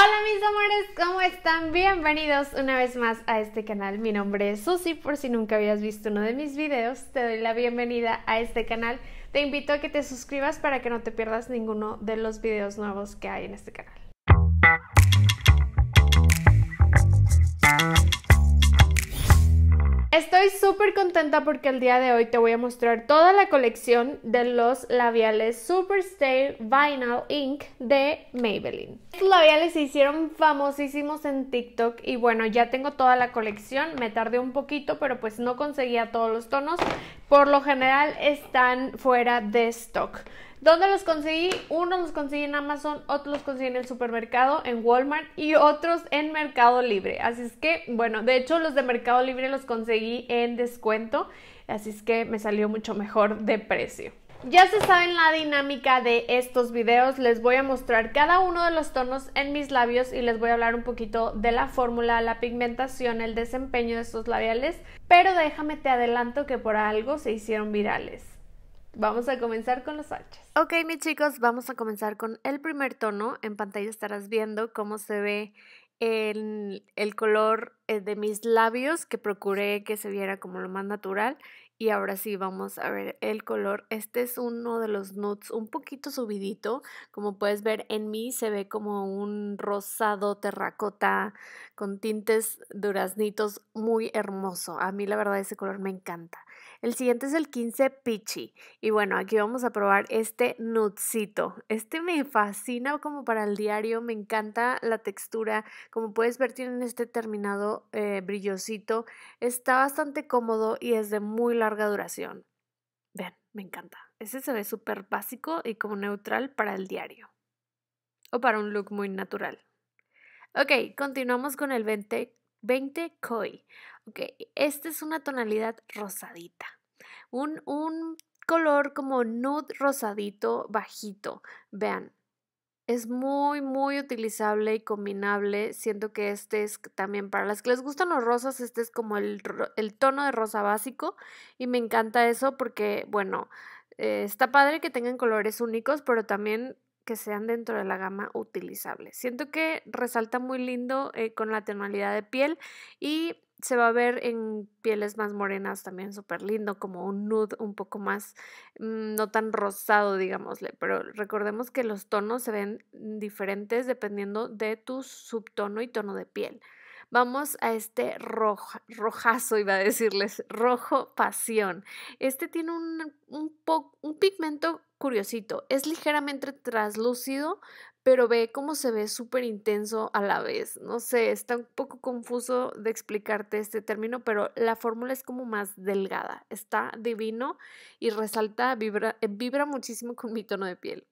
Hola mis amores, ¿cómo están? Bienvenidos una vez más a este canal. Mi nombre es Susi, por si nunca habías visto uno de mis videos, te doy la bienvenida a este canal. Te invito a que te suscribas para que no te pierdas ninguno de los videos nuevos que hay en este canal. Estoy súper contenta porque el día de hoy te voy a mostrar toda la colección de los labiales Superstay Vinyl Ink de Maybelline. Estos labiales se hicieron famosísimos en TikTok y bueno, ya tengo toda la colección. Me tardé un poquito, pero pues no conseguía todos los tonos. Por lo general están fuera de stock. ¿Dónde los conseguí? Unos los conseguí en Amazon, otros los conseguí en el supermercado, en Walmart y otros en Mercado Libre. Así es que, bueno, de hecho los de Mercado Libre los conseguí en descuento, así es que me salió mucho mejor de precio. Ya se saben la dinámica de estos videos, les voy a mostrar cada uno de los tonos en mis labios y les voy a hablar un poquito de la fórmula, la pigmentación, el desempeño de estos labiales, pero déjame te adelanto que por algo se hicieron virales. Vamos a comenzar con los swatches. Ok, mis chicos, vamos a comenzar con el primer tono. En pantalla estarás viendo cómo se ve el, el color eh, de mis labios, que procuré que se viera como lo más natural. Y ahora sí, vamos a ver el color. Este es uno de los nudes un poquito subidito. Como puedes ver en mí se ve como un rosado terracota con tintes duraznitos muy hermoso. A mí la verdad ese color me encanta. El siguiente es el 15 Peachy. Y bueno, aquí vamos a probar este nudcito. Este me fascina como para el diario, me encanta la textura. Como puedes ver, tienen este terminado eh, brillosito. Está bastante cómodo y es de muy larga duración. Ven, me encanta. Ese se ve súper básico y como neutral para el diario. O para un look muy natural. Ok, continuamos con el 20 20 Koi. Ok, esta es una tonalidad rosadita. Un, un color como nude rosadito bajito. Vean, es muy, muy utilizable y combinable. Siento que este es también para las que les gustan los rosas, este es como el, el tono de rosa básico y me encanta eso porque, bueno, eh, está padre que tengan colores únicos, pero también que sean dentro de la gama utilizable. Siento que resalta muy lindo eh, con la tonalidad de piel y se va a ver en pieles más morenas también súper lindo, como un nude un poco más, mm, no tan rosado, digámosle, pero recordemos que los tonos se ven diferentes dependiendo de tu subtono y tono de piel. Vamos a este rojazo, iba a decirles, rojo pasión. Este tiene un, un, un pigmento curiosito. Es ligeramente translúcido, pero ve cómo se ve súper intenso a la vez. No sé, está un poco confuso de explicarte este término, pero la fórmula es como más delgada. Está divino y resalta, vibra, eh, vibra muchísimo con mi tono de piel.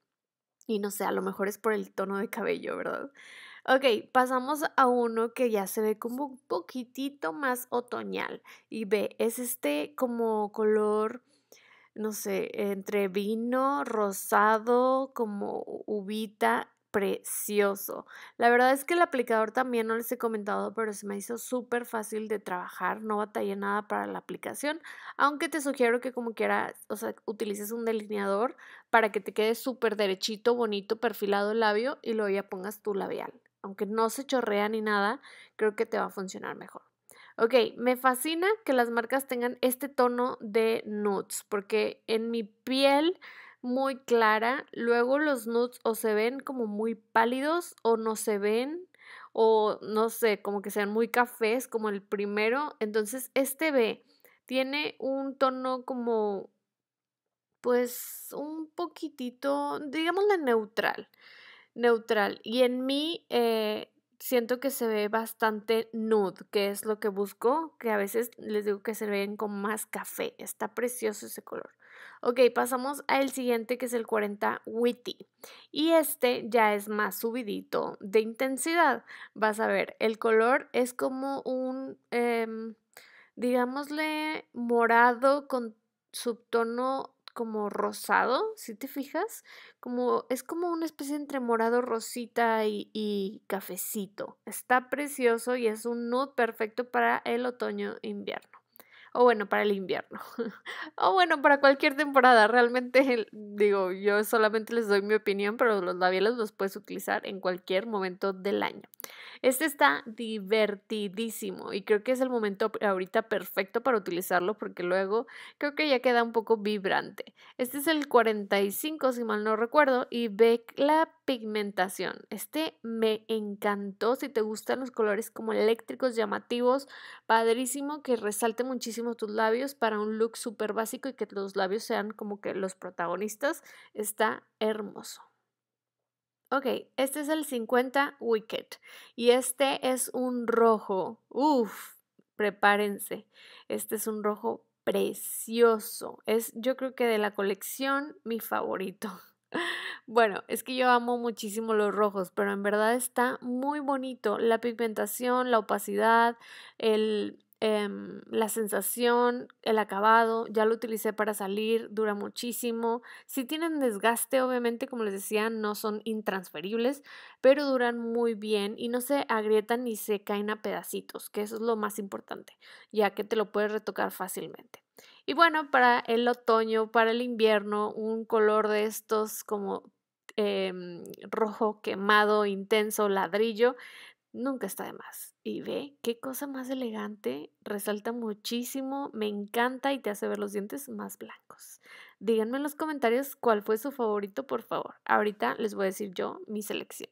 Y no sé, a lo mejor es por el tono de cabello, ¿verdad? Ok, pasamos a uno que ya se ve como un poquitito más otoñal. Y ve, es este como color, no sé, entre vino, rosado, como uvita, precioso. La verdad es que el aplicador también no les he comentado, pero se me hizo súper fácil de trabajar, no batallé nada para la aplicación, aunque te sugiero que como quieras, o sea, utilices un delineador para que te quede súper derechito, bonito, perfilado el labio y luego ya pongas tu labial. Aunque no se chorrea ni nada, creo que te va a funcionar mejor. Ok, me fascina que las marcas tengan este tono de nudes, porque en mi piel muy clara, luego los nudes o se ven como muy pálidos o no se ven o no sé, como que sean muy cafés como el primero. Entonces este B tiene un tono como pues un poquitito, digámosle neutral, neutral. Y en mí eh, siento que se ve bastante nude, que es lo que busco, que a veces les digo que se ven con más café. Está precioso ese color. Ok, pasamos al siguiente que es el 40 Witty. Y este ya es más subidito de intensidad. Vas a ver, el color es como un, em, digámosle, morado con subtono como rosado, si te fijas, como es como una especie entre morado, rosita y, y cafecito. Está precioso y es un nude perfecto para el otoño-invierno. o bueno, para el invierno, o bueno, para cualquier temporada. Realmente, digo, yo solamente les doy mi opinión, pero los labiales los puedes utilizar en cualquier momento del año. Este está divertidísimo y creo que es el momento ahorita perfecto para utilizarlo porque luego creo que ya queda un poco vibrante. Este es el 45 si mal no recuerdo y ve la pigmentación. Este me encantó si te gustan los colores como eléctricos llamativos, padrísimo que resalte muchísimo tus labios para un look súper básico y que los labios sean como que los protagonistas. Está hermoso. Ok, este es el 50 Wicked y este es un rojo. Uf, prepárense. Este es un rojo precioso. Es yo creo que de la colección mi favorito. Bueno, es que yo amo muchísimo los rojos, pero en verdad está muy bonito. La pigmentación, la opacidad, el, Em, la sensación, el acabado, ya lo utilicé para salir, dura muchísimo. Si tienen desgaste, obviamente, como les decía, no son intransferibles, pero duran muy bien y no se agrietan ni se caen a pedacitos, que eso es lo más importante, ya que te lo puedes retocar fácilmente. Y bueno, para el otoño, para el invierno, un color de estos como em, rojo quemado, intenso, ladrillo, nunca está de más. Y ve, qué cosa más elegante, resalta muchísimo, me encanta y te hace ver los dientes más blancos. Díganme en los comentarios cuál fue su favorito, por favor. Ahorita les voy a decir yo mi selección.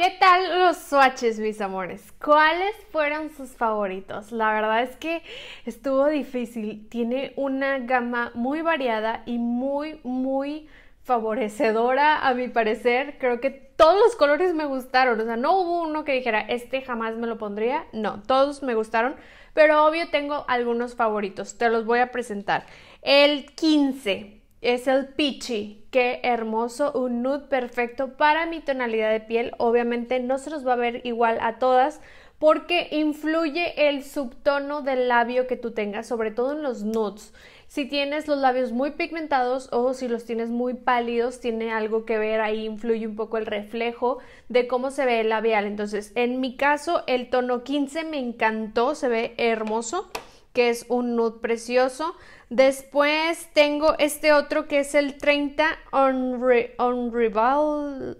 ¿Qué tal los swatches, mis amores? ¿Cuáles fueron sus favoritos? La verdad es que estuvo difícil. Tiene una gama muy variada y muy, muy favorecedora a mi parecer. Creo que todos los colores me gustaron. O sea, no hubo uno que dijera, este jamás me lo pondría. No, todos me gustaron. Pero obvio tengo algunos favoritos. Te los voy a presentar. El 15 es el Peachy. Qué hermoso. Un nude perfecto para mi tonalidad de piel. Obviamente no se los va a ver igual a todas porque influye el subtono del labio que tú tengas, sobre todo en los nudes. Si tienes los labios muy pigmentados o si los tienes muy pálidos, tiene algo que ver ahí, influye un poco el reflejo de cómo se ve el labial. Entonces, en mi caso, el tono 15 me encantó, se ve hermoso, que es un nude precioso. Después tengo este otro que es el 30 Unre Unrevaled,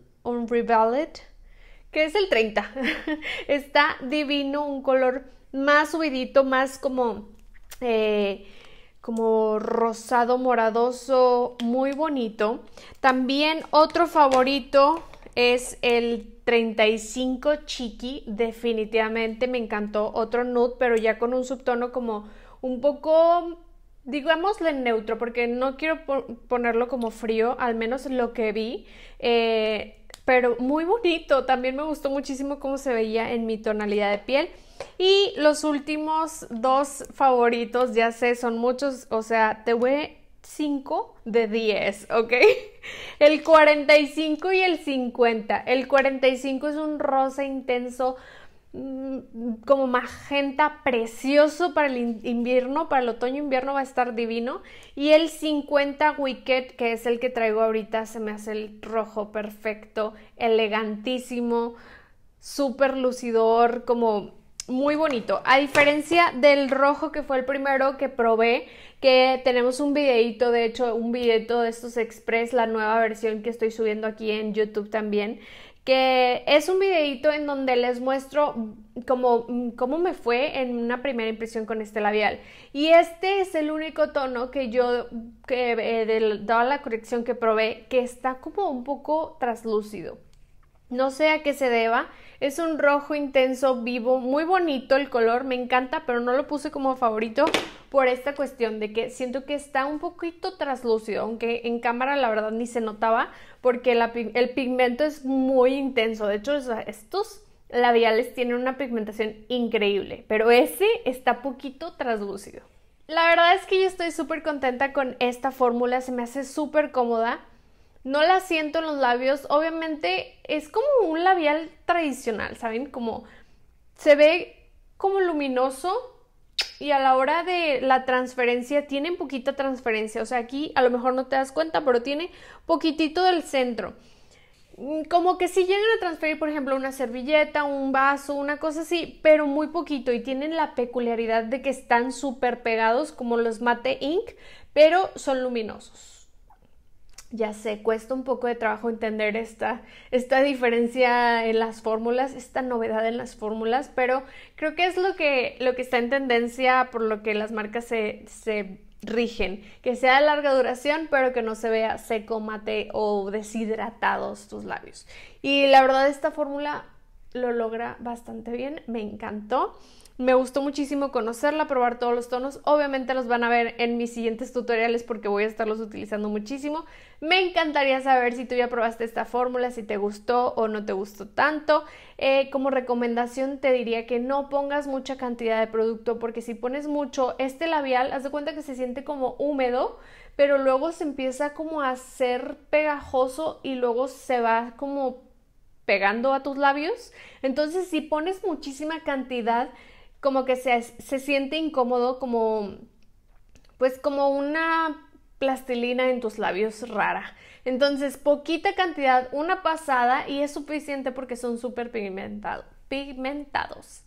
que es el 30. Está divino, un color más subidito, más como... Eh, como rosado moradoso, muy bonito. También otro favorito es el 35 Chiqui, definitivamente me encantó. Otro nude, pero ya con un subtono como un poco, digámosle neutro, porque no quiero ponerlo como frío, al menos lo que vi. Eh, pero muy bonito, también me gustó muchísimo cómo se veía en mi tonalidad de piel. Y los últimos dos favoritos, ya sé, son muchos, o sea, te voy 5 de 10, ¿ok? El 45 y el 50. El 45 es un rosa intenso, como magenta precioso para el invierno, para el otoño-invierno va a estar divino. Y el 50 Wicked, que es el que traigo ahorita, se me hace el rojo perfecto, elegantísimo, súper lucidor, como muy bonito. A diferencia del rojo que fue el primero que probé, que tenemos un videito, de hecho, un videito de estos express, la nueva versión que estoy subiendo aquí en YouTube también, que es un videito en donde les muestro cómo, me fue en una primera impresión con este labial. Y este es el único tono que yo, que eh, de la corrección que probé, que está como un poco traslúcido. No sé a qué se deba. Es un rojo intenso, vivo, muy bonito el color, me encanta, pero no lo puse como favorito por esta cuestión de que siento que está un poquito traslúcido, aunque en cámara la verdad ni se notaba porque el pigmento es muy intenso. De hecho, estos labiales tienen una pigmentación increíble, pero ese está poquito traslúcido. La verdad es que yo estoy súper contenta con esta fórmula, se me hace súper cómoda. No la siento en los labios. Obviamente es como un labial tradicional, ¿saben? Como se ve como luminoso y a la hora de la transferencia tiene poquita transferencia. O sea, aquí a lo mejor no te das cuenta, pero tiene poquitito del centro. mm, como que si llegan a transferir, por ejemplo, una servilleta, un vaso, una cosa así, pero muy poquito y tienen la peculiaridad de que están súper pegados como los mate ink, pero son luminosos. Ya sé, cuesta un poco de trabajo entender esta, esta diferencia en las fórmulas, esta novedad en las fórmulas, pero creo que es lo que, lo que está en tendencia por lo que las marcas se, se rigen, que sea de larga duración, pero que no se vea seco, mate o deshidratados tus labios. Y la verdad esta fórmula lo logra bastante bien, me encantó. Me gustó muchísimo conocerla, probar todos los tonos. Obviamente los van a ver en mis siguientes tutoriales porque voy a estarlos utilizando muchísimo. Me encantaría saber si tú ya probaste esta fórmula, si te gustó o no te gustó tanto. Eh, como recomendación te diría que no pongas mucha cantidad de producto porque si pones mucho, este labial, haz de cuenta que se siente como húmedo, pero luego se empieza como a ser pegajoso y luego se va como pegando a tus labios. Entonces si pones muchísima cantidad, como que se, se siente incómodo, como pues como una plastilina en tus labios rara. Entonces, poquita cantidad, una pasada y es suficiente porque son súper pigmentados.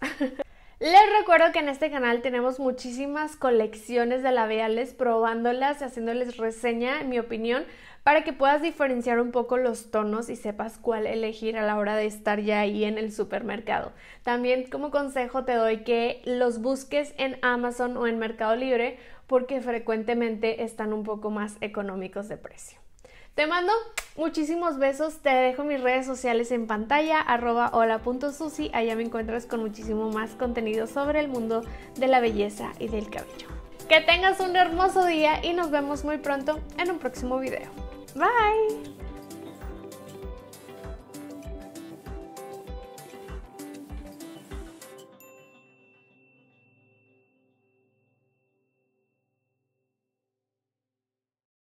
Les recuerdo que en este canal tenemos muchísimas colecciones de labiales probándolas y haciéndoles reseña, en mi opinión, para que puedas diferenciar un poco los tonos y sepas cuál elegir a la hora de estar ya ahí en el supermercado. También como consejo te doy que los busques en Amazon o en Mercado Libre porque frecuentemente están un poco más económicos de precio. Te mando muchísimos besos, te dejo mis redes sociales en pantalla, arroba hola.susi, allá me encuentras con muchísimo más contenido sobre el mundo de la belleza y del cabello. Que tengas un hermoso día y nos vemos muy pronto en un próximo video. Bye.